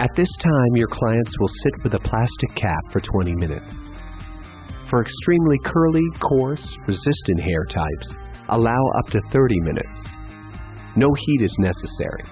At this time, your clients will sit with a plastic cap for 20 minutes. For extremely curly, coarse, resistant hair types, allow up to 30 minutes. No heat is necessary.